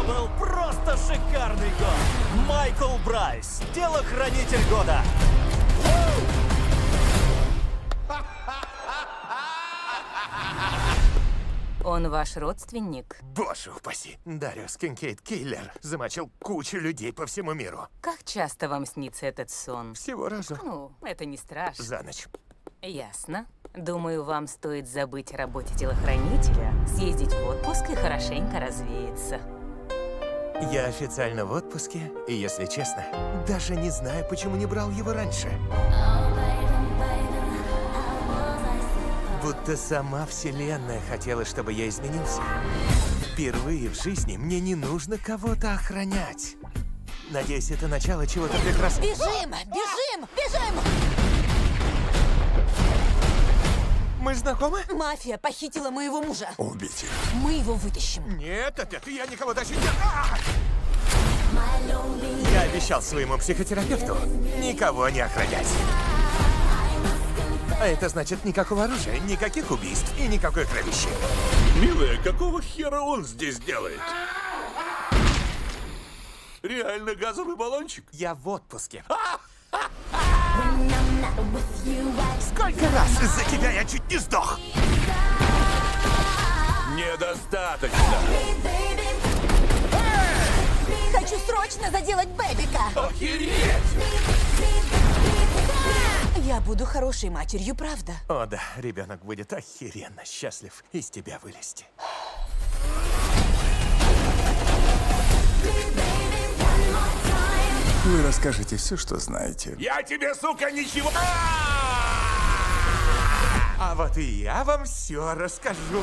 То был просто шикарный год. Майкл Брайс, телохранитель года. Он ваш родственник? Боже упаси. Дариус Кинкейд Киллер замочил кучу людей по всему миру. Как часто вам снится этот сон? Всего разу Ну, это не страшно. за ночь. Ясно. Думаю, вам стоит забыть о работе телохранителя, съездить в отпуск и хорошенько развеяться. Я официально в отпуске, и, если честно, даже не знаю, почему не брал его раньше. Будто сама Вселенная хотела, чтобы я изменился. Впервые в жизни мне не нужно кого-то охранять. Надеюсь, это начало чего-то прекрасного. Бежим! Бежим! Знакомы? Мафия похитила моего мужа. Убить их. Мы его вытащим. Нет, опять я никого даже не... А! Я обещал своему психотерапевту никого не охранять. А это значит никакого оружия, никаких убийств и никакой кровищи. Милая, какого хера он здесь делает? Реально газовый баллончик? Я в отпуске. Сколько раз из-за тебя я чуть не сдох? Недостаточно. Хочу срочно заделать Бэбика. Охереть! Я буду хорошей матерью, правда? О да, ребенок будет охеренно счастлив из тебя вылезти. Вы расскажете все, что знаете. Я тебе, сука, ничего... А вот и я вам все расскажу.